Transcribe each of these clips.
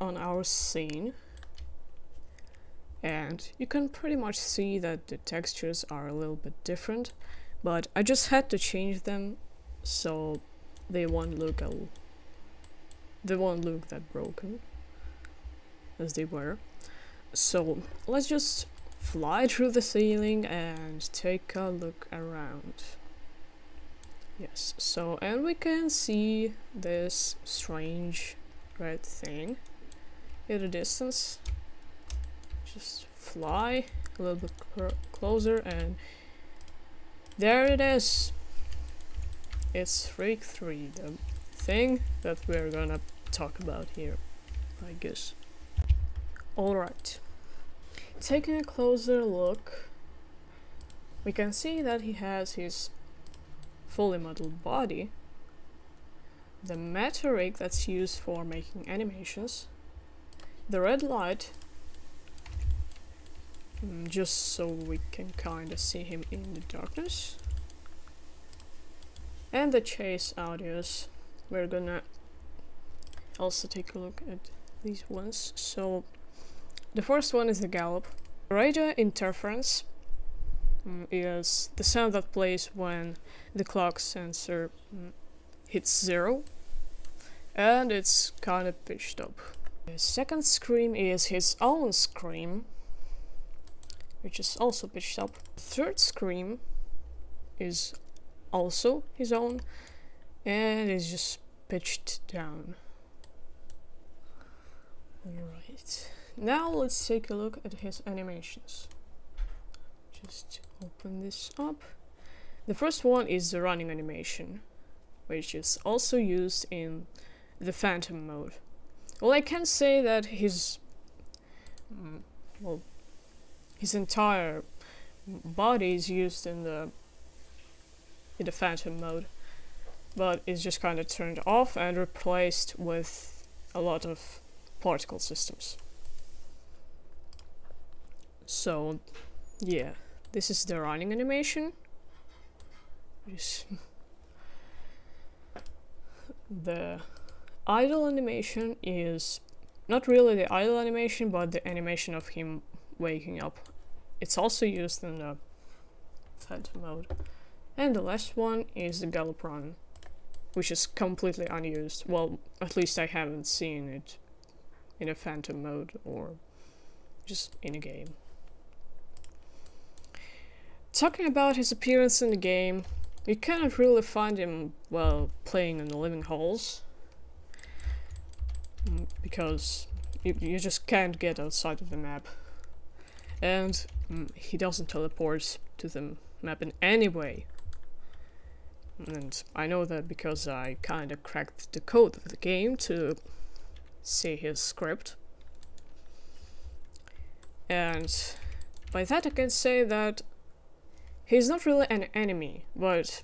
on our scene. And you can pretty much see that the textures are a little bit different, but I just had to change them so they won't look a they won't look that broken as they were. So let's just fly through the ceiling and take a look around. Yes, so and we can see this strange red thing in a distance. Just fly a little bit closer and there it is. It's Freak 3, the thing that we're gonna talk about here, I guess. Alright. Taking a closer look, we can see that he has his fully modeled body, the meta rig that's used for making animations, the red light, mm, just so we can kinda see him in the darkness, and the chase audios. We're gonna also take a look at these ones. So the first one is the gallop. Radio interference um, is the sound that plays when the clock sensor um, hits zero and it's kind of pitched up. The second scream is his own scream which is also pitched up. Third scream is also his own and is just pitched down. Alright, now let's take a look at his animations. Just open this up. The first one is the running animation, which is also used in the phantom mode. Well, I can say that his, mm, well, his entire body is used in the in the phantom mode, but it's just kind of turned off and replaced with a lot of particle systems. So, yeah. This is the running animation. the idle animation is not really the idle animation, but the animation of him waking up. It's also used in the phantom mode. And the last one is the gallop run, which is completely unused. Well, at least I haven't seen it in a phantom mode or just in a game. Talking about his appearance in the game, you cannot really find him, well, playing in the living halls. Because you, you just can't get outside of the map. And mm, he doesn't teleport to the map in any way. And I know that because I kinda cracked the code of the game to see his script. And by that I can say that He's not really an enemy, but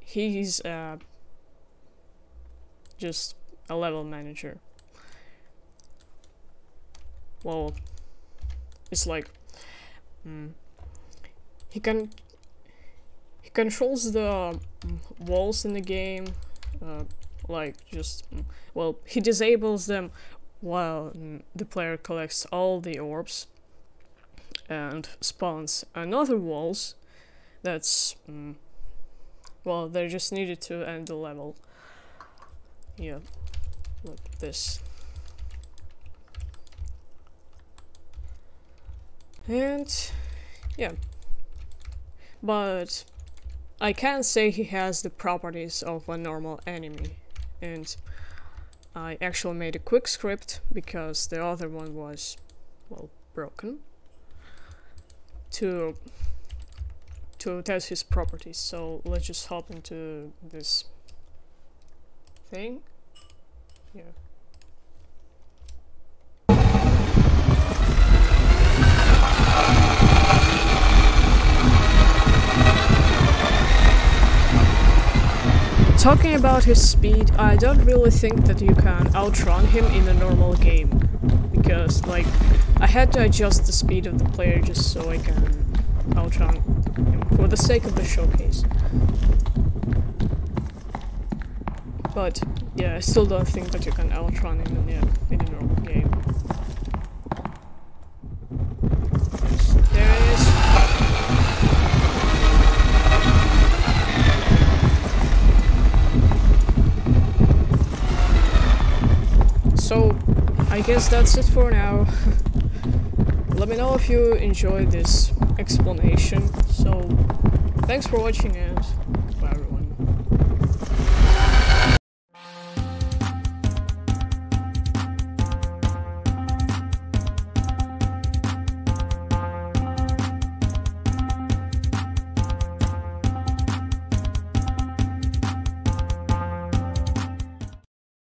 he's uh, just a level manager. Well, it's like mm, he can he controls the um, walls in the game, uh, like just mm, well he disables them while mm, the player collects all the orbs and spawns another walls that's mm, well they're just needed to end the level yeah like this and yeah but I can't say he has the properties of a normal enemy and I actually made a quick script because the other one was well broken to to test his properties. So let's just hop into this thing. Yeah. Talking about his speed, I don't really think that you can outrun him in a normal game. Because, like, I had to adjust the speed of the player just so I can outrun him for the sake of the showcase. But, yeah, I still don't think that you can outrun in, the, in a normal game. There it is. So, I guess that's it for now. Let me know if you enjoyed this explanation. So, thanks for watching and